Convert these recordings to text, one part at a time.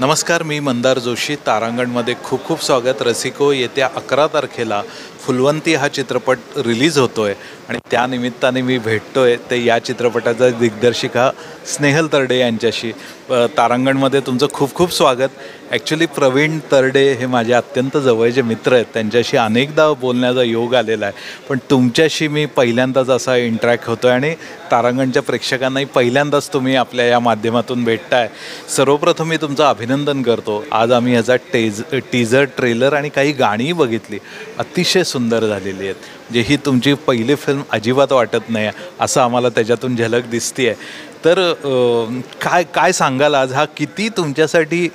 नमस्कार मी मंदार जोशी. तारांगणमध्ये खूप खूप स्वागत. रसिको येत्या अकरा तारखेला फुलवंती हा चित्रपट रिलीज होतो आहे आणि त्यानिमित्ताने मी भेटतो आहे ते या चित्रपटाचा दिग्दर्शिका स्नेहल तरडे यांच्याशी. तारांगणमध्ये तुमचं खूप खूप स्वागत. ॲक्च्युली प्रवीण तरडे हे माझे अत्यंत जवळचे मित्र आहेत. त्यांच्याशी अनेकदा बोलण्याचा योग आलेला आहे. पण तुमच्याशी मी पहिल्यांदाच असा इंटरॅक्ट होतो आहे आणि तारांगणच्या प्रेक्षकांनाही पहिल्यांदाच तुम्ही आपल्या या माध्यमातून भेटताय. सर्वप्रथम मी तुमचं अभिनंदन करतो. आज आम्ही ह्याचा टेज टीझर ट्रेलर आणि काही गाणीही बघितली. अतिशय सुंदर झालेली आहेत. जे ही तुमची पहिली फिल्म अजिबात वाटत नाही असं आम्हाला त्याच्यातून झलक दिसते आहे तर काय काय सांगाल आज? हा किती तुमच्यासाठी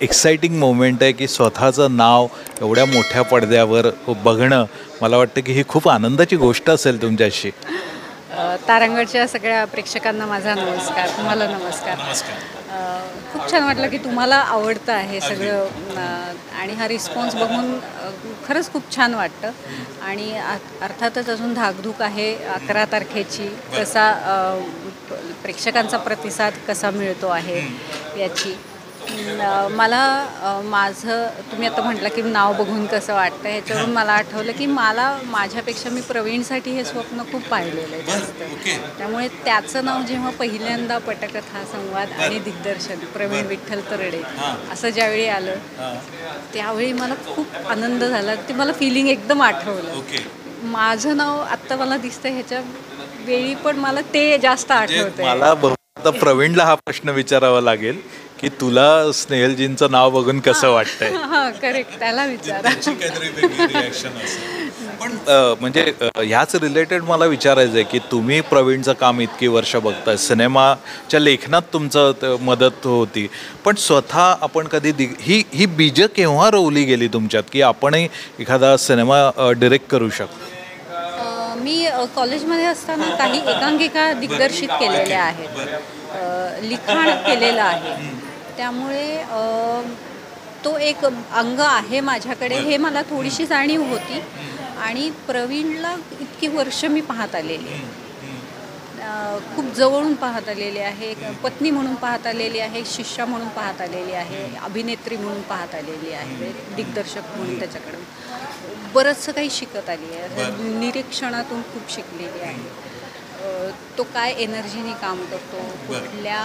एक्साइटिंग मोमेंट आहे की स्वतःचं नाव एवढ्या मोठ्या पडद्यावर बघणं मला वाटतं की ही खूप आनंदाची गोष्ट असेल तुमच्याशी. तारांगडच्या सगळ्या प्रेक्षकांना माझा नमस्कार. तुम्हाला नमस्कार. खूप छान वाटलं की तुम्हाला आवडतं आहे सगळं आणि हा रिस्पॉन्स बघून खरंच खूप छान वाटतं. आणि आ- अर्थातच अजून धाकधूक आहे अकरा तारखेची. प- प्रेक्षकांचा प्रतिसाद कसा मिळतो आहे याची. मला माझं तुम्ही आता म्हटलं की नाव बघून कसं वाटतं ह्याच्यावरून मला आठवलं की मला माझ्यापेक्षा मी प्रवीणसाठी हे स्वप्न खूप पाहिलेलं आहे जास्त. त्यामुळे त्याचं नाव जेव्हा पहिल्यांदा पटकथा संवाद आणि दिग्दर्शन प्रवीण विठ्ठल तरडे असं ज्यावेळी आलं त्यावेळी मला खूप आनंद झाला. ते मला फिलिंग एकदम आठवलं. माझं नाव आत्ता मला दिसतं ह्याच्या वेळी पण मला ते जास्त आठवतंय. मला बहु- आता प्रवीणला हा प्रश्न विचारावा लागेल की तुला स्नेहलजींचं नाव बघून कसं वाटतंय? हां करेक्ट त्याला विचारा. पण म्हणजे ह्याच रिलेटेड मला विचारायचं आहे की तुम्ही प्रवीणचं काम इतकी वर्ष बघताय. सिनेमाच्या लेखनात तुमचं मदत होती. पण स्वतः आपण कधी दिग ही ही बीजं केव्हा रोवली गेली तुमच्यात की आपणही एखादा सिनेमा डिरेक्ट करू शकतो? मी कॉलेजमध्ये असताना काही एकांकिका दिग्दर्शित केलेल्या आहेत. लिखाण केलेलं आहे. त्यामुळे तो एक अंग आहे माझ्याकडे. हे मला थोडीशी जाणीव होती. आणि प्रवीणला इतकी वर्ष मी पाहत आलेली. खूप जवळून पाहत आलेली आहे पत्नी म्हणून पाहत आलेली आहे शिष्या म्हणून पाहत आलेली आहे अभिनेत्री म्हणून पाहत आलेली आहे दिग्दर्शक म्हणून त्याच्याकडून. बरंचसं काही शिकत आली आहे. निरीक्षणातून खूप शिकलेली आहे. तो काय एनर्जीने काम करतो कुठल्या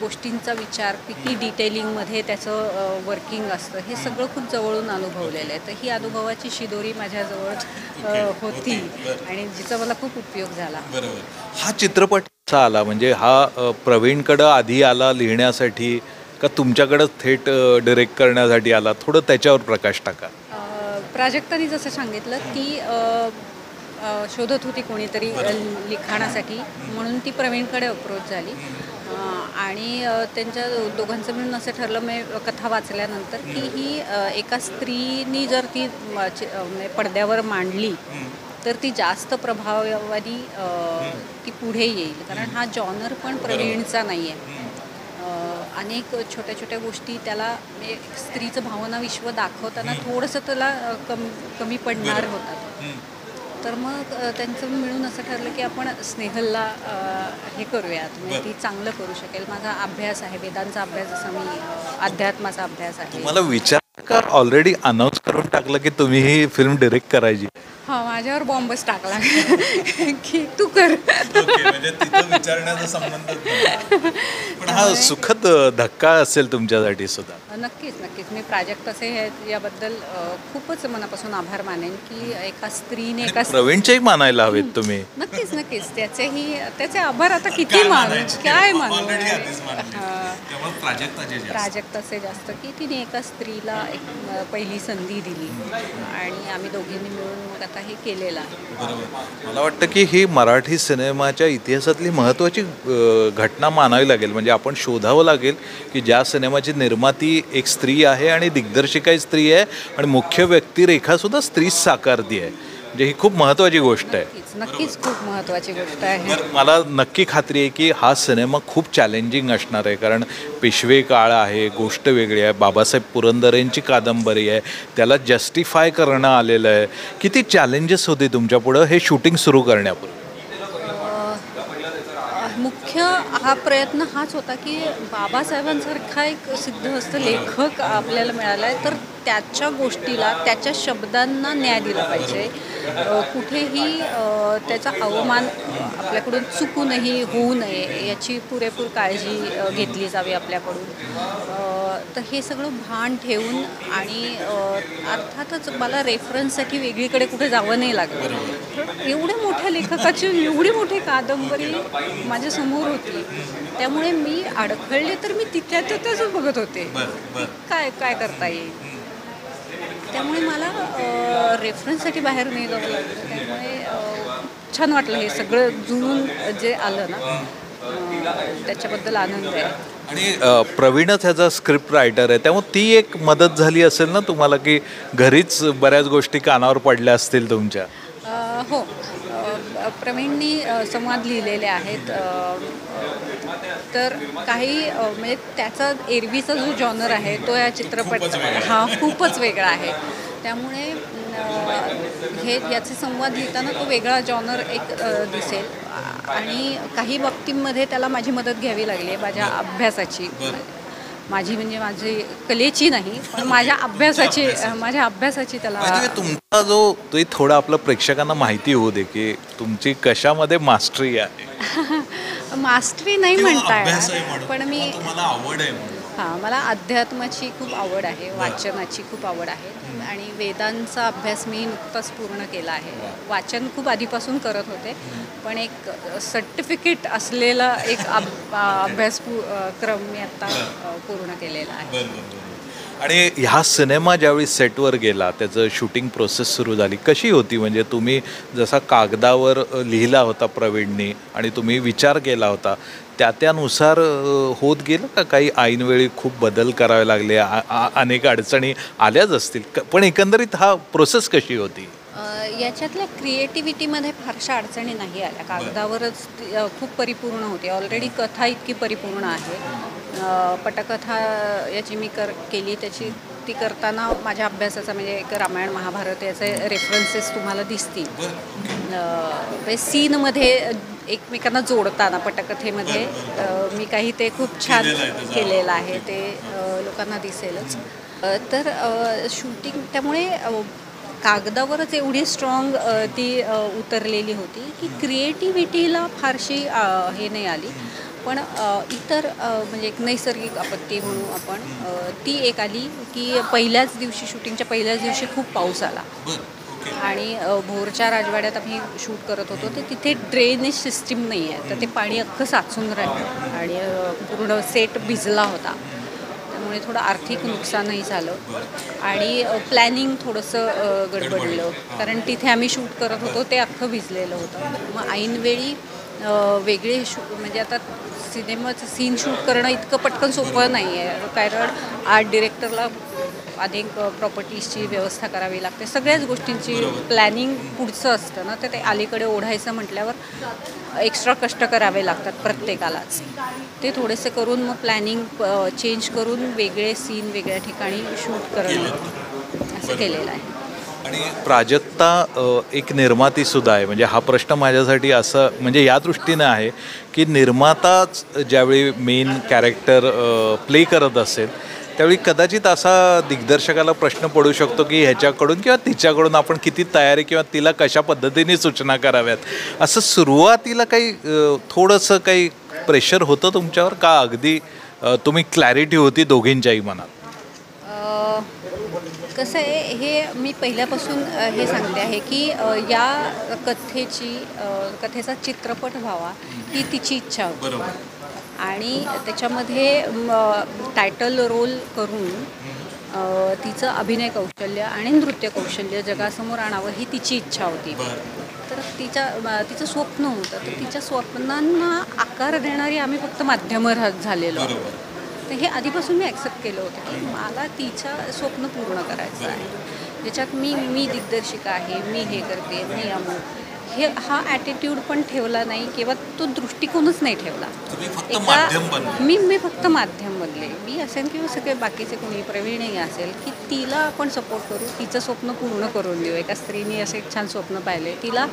गोष्टींचा विचार किती डिटेलिंगमध्ये त्याचं वर्किंग असतं हे सगळं खूप जवळून अनुभवलेलं आहे. तर ही अनुभवाची शिदोरी माझ्याजवळ होती आणि जिचा मला खूप उपयोग झाला. हा चित्रपट कसा आला? म्हणजे हा प्रवीणकडं आधी आला लिहिण्यासाठी का तुमच्याकडं थेट डिरेक्ट करण्यासाठी आला? थोडं त्याच्यावर प्रकाश टाका. प्राजक्तानी जसं सांगितलं अ, शोधत होती कोणीतरी लिखाणासाठी. म्हणून ती प्रवीणकडे अप्रोच झाली. आणि त्यांच्या दोघांचं मिळून असं ठरलं मी कथा वाचल्यानंतर की ही एका स्त्रीनी जर ती म्हणजे पडद्यावर मांडली तर ती जास्त प्रभाववादी अ, ती पुढे येईल. कारण हा जॉनर पण प्रवीणचा नाही आहे अनेक छोट्या छोट्या गोष्टी त्याला म्हणजे स्त्रीचं भावना विश्व दाखवताना थोडंसं त्याला कम कमी पडणार होतात. तर मग त्यांचं मिळून असं ठरलं की आपण स्नेहलला हे करूयात. म्हणजे ती चांगलं करू शकेल. माझा अभ्यास आहे वेदांचा अभ्यास जसा मी अध्यात्माचा अभ्यास आहे. मला विचार का ऑलरेडी अनाऊन्स करून टाकलं की तुम्ही ही फिल्म डिरेक्ट करायची. माझ्यावर बॉम्बच टाकला. की तू कर. म्हणजे तिथं विचारण्याचा संबंध पण हा सुखद धक्का असेल तुमच्यासाठी सुद्धा. नक्कीच नक्कीच. मी प्राजक्त असे हे याबद्दल खूपच मनापासून आभार मानेन की एका स्त्रीने एका प्रवीणच्याही मानायला हवेत तुम्ही. नक्कीच नक्कीच. त्याचेही त्याचे आभार आता किती मानू? काय मानू. प्राजक्ताचे जास्त. की तिने एका स्त्रीला एक पहिली संधी दिली. आणि आम्ही दोघींनी मिळून मग आता हे केलेला. मला वाटतं की ही मराठी सिनेमाच्या इतिहासातली महत्त्वाची घटना मानावी लागेल. म्हणजे आपण शोधावं लागेल की ज्या सिनेमाची निर्माती एक स्त्री आहे आणि दिग्दर्शिकाही स्त्री आहे आणि मुख्य व्यक्तिरेखासुद्धा स्त्रीच साकारती आहे. म्हणजे ही खूप महत्त्वाची गोष्ट आहे. नक्कीच खूप महत्त्वाची गोष्ट आहे. मला नक्की खात्री आहे की हा सिनेमा खूप चॅलेंजिंग असणार आहे. कारण पेशवे काळ आहे गोष्ट वेगळी आहे बाबासाहेब पुरंदरेंची कादंबरी आहे त्याला जस्टिफाय करणं आलेलं आहे. किती चॅलेंजेस होते तुमच्यापुढं हे शूटिंग सुरू करण्यापूर्वी. मुख्य हा प्रयत्न हाच होता की बाबासाहेबांसारखा एक सिद्धहस्त लेखक आपल्याला मिळाला आहे तर त्याच्या गोष्टीला त्याच्या शब्दांना न्याय दिला पाहिजे. कुठेही त्याचा अवमान आपल्याकडून चुकूनही होऊ नये याची पुरेपूर काळजी घेतली जावी आपल्याकडून. तर हे सगळं भान ठेवून आणि अर्थातच मला रेफरन्ससाठी वेगळीकडे कुठे जावं नाही लागलं. एवढ्या मोठ्या लेखकाची एवढी मोठी कादंबरी माझ्यासमोर होती. त्यामुळे मी अडखळले तर मी तिथल्या तिथेच बघत होते. काय काय करता येईल? त्यामुळे मला रेफरन्ससाठी बाहेर नाही जावं लागलं. त्यामुळे छान वाटलं हे सगळं जुळून जे आलं ना त्याच्याबद्दल आनंद आहे. आणि प्रवीणच ह्याचा स्क्रिप्ट रायटर आहे. त्यामुळे ती एक मदत झाली असेल ना तुम्हाला की घरीच बऱ्याच गोष्टी कानावर पडल्या असतील तुमच्या? हो. प्रवीणनी संवाद लिहिलेले आहेत. तर काही म्हणजे त्याचा एरवीचा जो जॉनर आहे तो या चित्रपट हा खूपच वेगळा आहे. त्यामुळे हे याचे संवाद लिहिताना तो वेगळा जॉनर एक दिसेल. आणि काही बाबतींमध्ये त्याला माझी मदत घ्यावी लागली आहे माझ्या अभ्यासाची. माझी म्हणजे माझी कलेची नाही पण माझ्या अभ्यासाची माझ्या अभ्यासाची त्याला म्हणजे तुमचा जो तो एक थोडा आपल्या प्रेक्षकांना माहिती होऊ दे की तुमची कशामध्ये मास्टरी आहे. मास्टरी नाही म्हणता येणार पण मी आवड आहे हां मला अध्यात्माची खूप आवड आहे वाचनाची खूप आवड आहे. आणि वेदांचा अभ्यास मी नुकताच पूर्ण केला आहे. वाचन खूप आधीपासून करत होते पण एक सर्टिफिकेट असलेला एक अभ्यास क्रम मी आत्ता पूर्ण केलेला आहे. आणि ह्या सिनेमा ज्यावेळी सेटवर गेला त्याचं शूटिंग प्रोसेस सुरू झाली कशी होती? म्हणजे तुम्ही जसा कागदावर लिहिला होता प्रवीणनी आणि तुम्ही विचार केला होता त्या त्यानुसार होत गेलं का? काही ऐनवेळी खूप बदल करावे लागले अनेक अडचणी आल्याच असतील. क- पण एकंदरीत हा प्रोसेस कशी होती? याच्यातल्या क्रिएटिव्हिटीमध्ये फारशा अडचणी नाही आल्या. कागदावरच खूप परिपूर्ण होती. ऑलरेडी कथा इतकी परिपूर्ण आहे. पटकथा याची मी कर केली. त्याची ती करताना माझ्या अभ्यासाचा म्हणजे एक रामायण महाभारत याचे रेफरन्सेस तुम्हाला दिसतील. सीनमध्ये एकमेकांना जोडताना पटकथेमध्ये मी काही ते खूप छान केलेलं आहे ते लोकांना दिसेलच. तर शूटिंग त्यामुळे कागदावरच एवढी स्ट्रॉंग ती उतरलेली होती की क्रिएटिव्हिटीला फारशी हे नाही आली. पण इतर म्हणजे एक नैसर्गिक आपत्ती म्हणू आपण ती एक आली की पहिल्याच दिवशी शूटिंगच्या पहिल्याच दिवशी खूप पाऊस आला. आणि भोरच्या राजवाड्यात आम्ही शूट करत होतो. तर तिथे ड्रेनेज सिस्टीम नाही आहे. तर ते पाणी अख्खं साचून राहिलं. आणि पूर्ण सेट भिजला होता. त्यामुळे थोडं आर्थिक नुकसानही झालं. आणि प्लॅनिंग थोडंसं गडबडलं. कारण तिथे आम्ही शूट करत होतो ते अख्खं भिजलेलं होतं. मग ऐनवेळी वेगळे शू म्हणजे आता सिनेमाचं सीन शूट करणं इतकं पटकन सोपं नाही आहे. कारण आर्ट डिरेक्टरला अनेक प्रॉपर्टीजची व्यवस्था करावी लागते. सगळ्याच गोष्टींची प्लॅनिंग पुढचं असतं ना तर ते अलीकडे ओढायचं म्हटल्यावर एक्स्ट्रा कष्ट करावे लागतात प्रत्येकालाच. ते थोडेसे करून मग प्लॅनिंग चेंज करून वेगळे सीन वेगळ्या ठिकाणी शूट करणं. असं केलेलं आहे. आणि प्राजक्ता एक निर्माती सुद्धा आहे. म्हणजे हा प्रश्न माझ्यासाठी असं म्हणजे या दृष्टीनं आहे की निर्माताच ज्यावेळी मेन कॅरेक्टर प्ले करत असेल त्यावेळी कदाचित असा दिग्दर्शकाला प्रश्न पडू शकतो की ह्याच्याकडून किंवा तिच्याकडून आपण किती तयारी किंवा तिला कशा पद्धतीने सूचना कराव्यात? असं सुरुवातीला काही थोडंसं काही प्रेशर होतं तुमच्यावर? का अगदी तुम्ही क्लॅरिटी होती दोघींच्याही मनात? कसं आहे हे मी पहिल्यापासून हे सांगते आहे की या कथेची कथेचा चित्रपट व्हावा ही तिची इच्छा होती. आणि त्याच्यामध्ये टायटल रोल करून तिचं अभिनय कौशल्य आणि नृत्य कौशल्य जगासमोर आणावं ही तिची इच्छा होती. तर तिच्या तिचं स्वप्न होतं. तर तिच्या स्वप्नांना आकार देणारी आम्ही फक्त माध्यमं राहत झालेलो. आहोत. तर हे आधीपासून मी ॲक्सेप्ट केलं होतं की मला तिच्या स्वप्न पूर्ण करायचं आहे. ज्याच्यात मी मी दिग्दर्शिका आहे मी हे करते मी अमुक हे हा ॲटिट्यूड पण ठेवला नाही किंवा तो दृष्टिकोनच नाही ठेवला. एका- मी मी फक्त माध्यम बनले. मी असेल किंवा सगळे बाकीचे कोणी प्रवीणही असेल की तिला आपण सपोर्ट करू तिचं स्वप्न पूर्ण करून देऊ. एका स्त्रीने असे एक छान स्वप्न पाहिले. तिला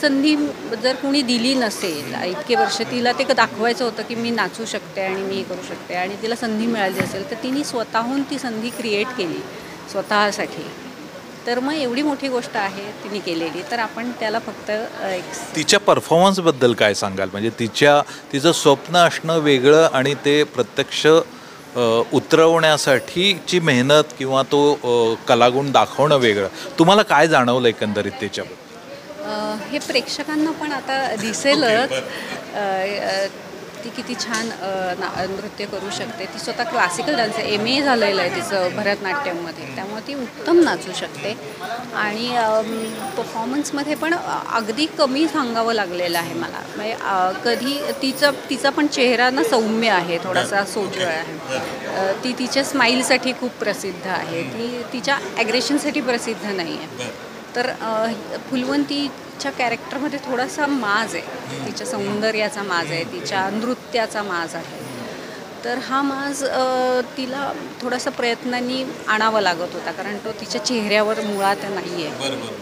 संधी जर कोणी दिली नसेल इतके वर्ष तिला ते दाखवायचं होतं की मी नाचू शकते आणि मी करू शकते आणि तिला संधी मिळाली असेल तर तिने स्वतःहून ती संधी क्रिएट केली स्वतःसाठी. तर मग एवढी मोठी गोष्ट आहे तिने केलेली. तर आपण त्याला फक्त एक तिच्या परफॉर्मन्सबद्दल काय सांगाल? म्हणजे तिच्या तिचं स्वप्न असणं वेगळं आणि ते प्रत्यक्ष उतरवण्यासाठीची मेहनत किंवा तो कलागुण दाखवणं वेगळं. तुम्हाला काय जाणवलं एकंदरीत त्याच्याबद्दल? हे प्रेक्षकांना पण आता दिसेलच. ती किती छान नृत्य करू शकते. ती स्वतः क्लासिकल डान्स एम ए झालेलं आहे तिचं भरतनाट्यममध्ये. त्यामुळे ती उत्तम नाचू शकते. आणि परफॉर्मन्समध्ये पण अगदी कमी सांगावं लागलेलं आहे मला. म्हणजे कधी तिचं तिचा पण चेहरा ना सौम्य आहे. थोडासा सोजळ आहे. ती तिच्या स्माईलसाठी खूप प्रसिद्ध आहे. ती तिच्या ॲग्रेशनसाठी प्रसिद्ध नाही आहे तर अ, फुलवंतीच्या कॅरेक्टरमध्ये थोडासा माज आहे. तिच्या सौंदर्याचा माज आहे तिच्या नृत्याचा माज आहे. तर हा माज तिला थोडासा प्रयत्नांनी आणावा लागत होता कारण तो तिच्या चेहऱ्यावर मुळात नाही आहे.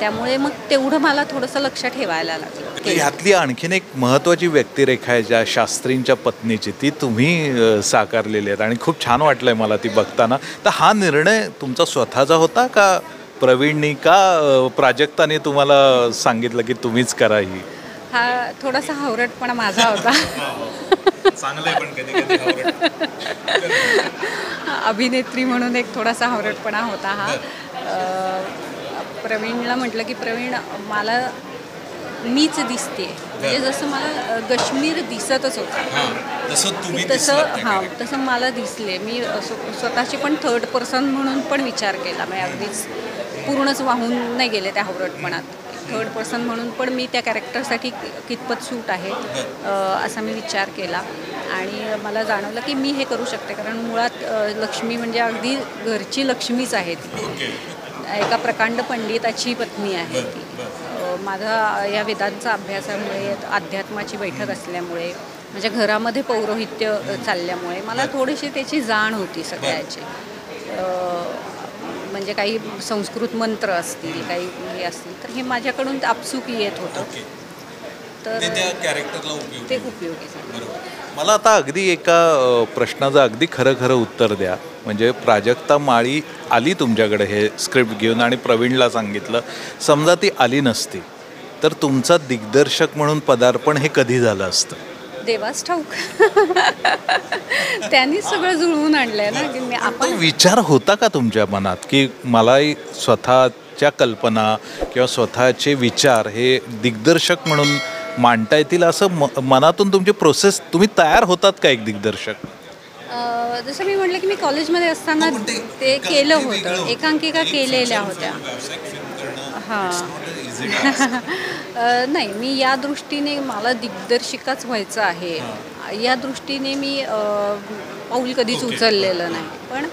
त्यामुळे मग तेवढं मला थोडंसं लक्ष ठेवायला लागलं. ह्यातली आणखीन एक महत्त्वाची व्यक्तिरेखा आहे ज्या शास्त्रींच्या पत्नीची ती तुम्ही साकारलेली आहेत. आणि खूप छान वाटलंय मला ती बघताना. तर हा निर्णय तुमचा स्वतःचा होता का प्रवीणनी का प्राजक्ताने तुम्हाला सांगितलं की तुम्हीच करा ही? हा थोडासा हावरटपणा माझा होता. चांगलं पण कधी कधी अभिनेत्री म्हणून एक थोडासा हावरटपणा होता हा. प्रवीणला म्हटलं की प्रवीण मला मीच दिसते म्हणजे जसं मला अ, गश्मीर दिसतच होता. तसं की तसं हां तसं मला दिसले. मी स्व- स्वतःची पण थर्ड पर्सन म्हणून पण विचार केला म्हणजे अगदीच पूर्णच वाहून नाही गेले त्या हावरटपणात थर्ड पर्सन म्हणून पण मी त्या कॅरेक्टरसाठी कितपत सूट आहे असा मी विचार केला. आणि मला जाणवलं की मी हे करू शकते कारण मुळात लक्ष्मी म्हणजे अगदी घरची लक्ष्मीच आहे ती. एका प्रकांड पंडिताची पत्नी आहे ती. माझा या वेदांचा अभ्यासामुळे अध्यात्माची बैठक असल्यामुळे माझ्या घरामध्ये पौरोहित्य चालल्यामुळे मला थोडीशी त्याची जाण होती सगळ्याची. म्हणजे काही संस्कृत मंत्र असतील काही हे असतील तर हे माझ्याकडून आपसूक येत होतं. तर कॅरेक्टरला ते उपयोगी झालं. मला आता अगदी एका प्रश्नाचं अगदी खरं खरं उत्तर द्या. म्हणजे प्राजक्ता माळी आली तुमच्याकडे हे स्क्रिप्ट घेऊन आणि प्रवीणला सांगितलं समजा ती आली नसती तर तुमचा दिग्दर्शक म्हणून पदार्पण हे कधी झालं असतं? देवास ठाऊक. त्यांनीच सगळं जुळवून आणलंय ना की मी आपण विचार होता का तुमच्या मनात की मलाही स्वतःच्या कल्पना किंवा स्वतःचे विचार हे दिग्दर्शक म्हणून मांडता येतील असं म मनातून तुमची प्रोसेस तुम्ही तयार होतात का एक दिग्दर्शक? अ, जसं मी म्हटलं की मी कॉलेजमध्ये असताना ते केलं होतं एकांकिका केलेल्या होत्या. हां. नाही मी या दृष्टीने मला दिग्दर्शिकाच व्हायचं आहे. या दृष्टीने मी पाऊल कधीच उचललेलं नाही. पण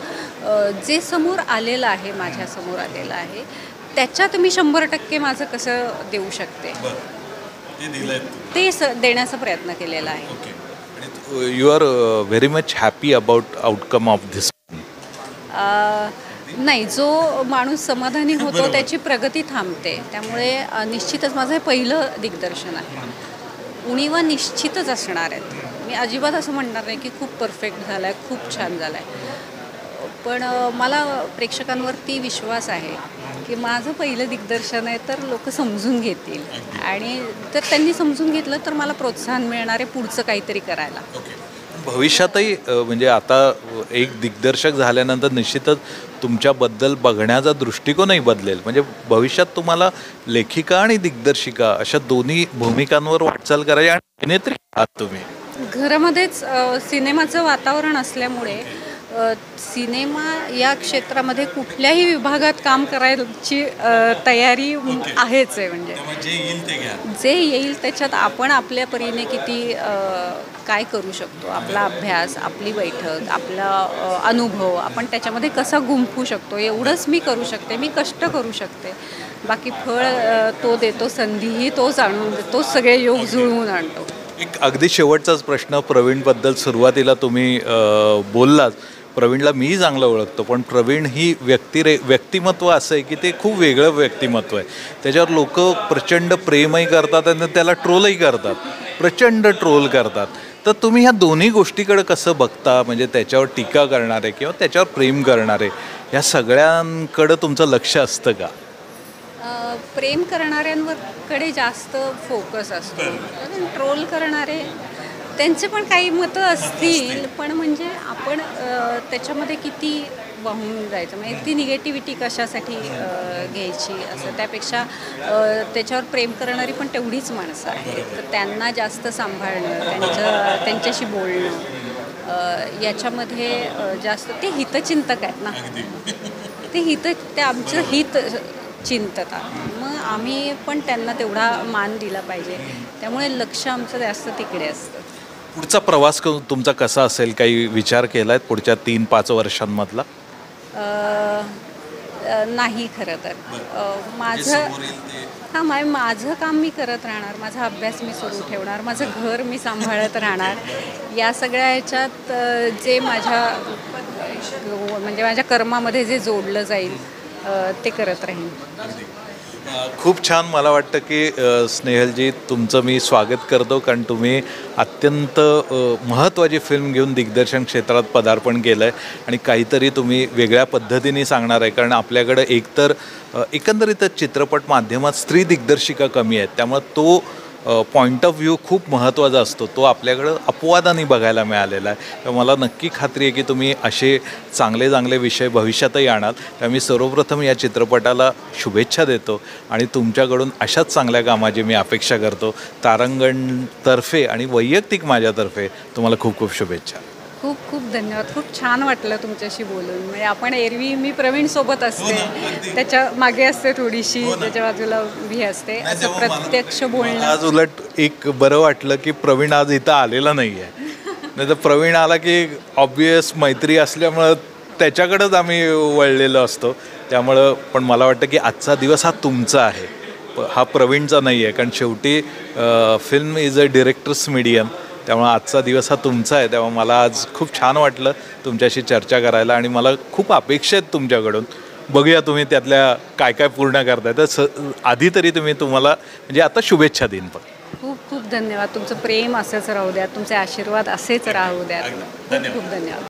जे समोर आलेलं आहे माझ्यासमोर आलेलं आहे त्याच्यात मी शंभर टक्के माझं कसं देऊ शकते? ते. स देण्याचा प्रयत्न केलेला आहे. You are very much happy about outcome of this uh, नाही जो माणूस समाधानी होतो त्याची प्रगती थांबते. त्यामुळे निश्चितच माझं हे पहिलं दिग्दर्शन आहे. उणीवा निश्चितच असणार आहेत. मी अजिबात असं म्हणणार नाही की खूप परफेक्ट झाला आहे खूप छान झाला आहे पण मला प्रेक्षकांवरती विश्वास आहे की माझं पहिलं दिग्दर्शन आहे तर लोक समजून घेतील. आणि जर त्यांनी समजून घेतलं तर मला प्रोत्साहन मिळणार आहे पुढचं काहीतरी करायला. भविष्यातही म्हणजे आता एक दिग्दर्शक झाल्यानंतर निश्चितच तुमच्याबद्दल बघण्याचा दृष्टिकोनही बदलेल. म्हणजे भविष्यात तुम्हाला लेखिका आणि दिग्दर्शिका अशा दोन्ही भूमिकांवर वाटचाल करायची आणि अभिनेत्री आहात तुम्ही. घरामध्येच सिनेमाचं वातावरण असल्यामुळे सिनेमा या क्षेत्रामध्ये कुठल्याही विभागात काम करायची तयारी आहेच आहे म्हणजे. जे येईल ते घ्या. जे येईल त्याच्यात आपण आपल्या परीने किती काय करू शकतो? आपला अभ्यास आपली बैठक आपला अनुभव आपण त्याच्यामध्ये कसा गुंफू शकतो? एवढंच मी करू शकते मी कष्ट करू शकते. बाकी फळ तो देतो संधीही तोच आणून देतो सगळे योग जुळवून आणतो. एक अगदी शेवटचाच प्रश्न प्रवीणबद्दल सुरुवातीला तुम्ही बोललात. प्रवीणला मी चांगलं ओळखतो पण प्रवीण ही व्यक्तिरे व्यक्तिमत्व असं आहे की ते खूप वेगळं व्यक्तिमत्व आहे. त्याच्यावर लोक प्रचंड प्रेमही करतात आणि त्याला ट्रोलही करतात. प्रचंड ट्रोल करतात. तर तुम्ही ह्या दोन्ही गोष्टीकडे कसं बघता? म्हणजे त्याच्यावर टीका करणारे किंवा त्याच्यावर प्रेम करणारे ह्या सगळ्यांकडं तुमचं लक्ष असतं का? प्रेम प्रेम करणाऱ्यांवरकडे जास्त फोकस असतो. ट्रोल करणारे त्यांचे पण काही मतं असतील पण म्हणजे आपण त्याच्यामध्ये किती वाहून जायचं? म्हणजे ती निगेटिव्हिटी कशासाठी घ्यायची? असं त्यापेक्षा त्याच्यावर प्रेम करणारी पण तेवढीच माणसं आहेत. तर त्यांना जास्त सांभाळणं त्यांचं त्यांच्याशी बोलणं याच्यामध्ये जास्त ते हितचिंतक आहेत ना. ते हित ते आमचं हित चिंततात. मग आम्ही पण त्यांना तेवढा मान दिला पाहिजे. त्यामुळे लक्ष आमचं जास्त तिकडे असतं. पुढचा प्रवास तुमचा कसा असेल? काही विचार केलाय पुढच्या तीन पाच वर्षांमधला? नाही खरं तर. अ, माझं हां मा माझं काम मी करत राहणार. माझा अभ्यास मी सुरू ठेवणार. माझं घर मी सांभाळत राहणार. या सगळ्या ह्याच्यात जे माझ्या म्हणजे माझ्या कर्मामध्ये जे जोडलं जाईल ते करत राहीन. खूप छान मला वाटतं की स्नेहलजी तुमचं मी स्वागत करतो कारण तुम्ही अत्यंत महत्त्वाची फिल्म घेऊन दिग्दर्शन क्षेत्रात पदार्पण केलं आहे आणि काहीतरी तुम्ही वेगळ्या पद्धतीने सांगणार आहे. कारण आपल्याकडं एकतर एकंदरीतच चित्रपट माध्यमात स्त्री दिग्दर्शिका कमी आहेत. त्यामुळे तो पॉईंट ऑफ व्ह्यू खूप महत्त्वाचा असतो. तो आपल्याकडं अपवादाने बघायला मिळालेला आहे. तर मला नक्की खात्री आहे की तुम्ही असे चांगले चांगले विषय भविष्यातही आणाल. तर मी सर्वप्रथम या चित्रपटाला शुभेच्छा देतो आणि तुमच्याकडून अशाच चांगल्या कामाची मी अपेक्षा करतो. तारांगणतर्फे आणि वैयक्तिक माझ्यातर्फे तुम्हाला खूप खूप शुभेच्छा. खूप खूप धन्यवाद. खूप छान वाटलं तुमच्याशी बोलून. म्हणजे आपण एरवी मी प्रवीण सोबत असते. त्याच्यामागे असते थोडीशी त्याच्या बाजूला उभी असते. असं प्रत्यक्ष बोलणं. आज उलट एक बरं वाटलं की प्रवीण आज इथं आलेला नाही आहे नाही तर प्रवीण आला की ऑब्वियस मैत्री असल्यामुळं त्याच्याकडंच आम्ही वळलेलो असतो. त्यामुळं पण मला वाटतं की आजचा दिवस हा तुमचा आहे. हा प्रवीणचा नाही आहे कारण शेवटी film is a director's medium त्यामुळे आजचा दिवस हा तुमचा आहे. तेव्हा मला आज खूप छान वाटलं तुमच्याशी चर्चा करायला आणि मला खूप अपेक्षा आहेत तुमच्याकडून. बघूया तुम्ही त्यातल्या काय काय पूर्ण करताय. तर स आधी तरी तुम्ही तुम्हाला म्हणजे आता शुभेच्छा देईन पण. खूप खूप धन्यवाद. तुमचं प्रेम असंच राहू द्या. तुमचे आशीर्वाद असेच राहू द्यात खूप खूप धन्यवाद.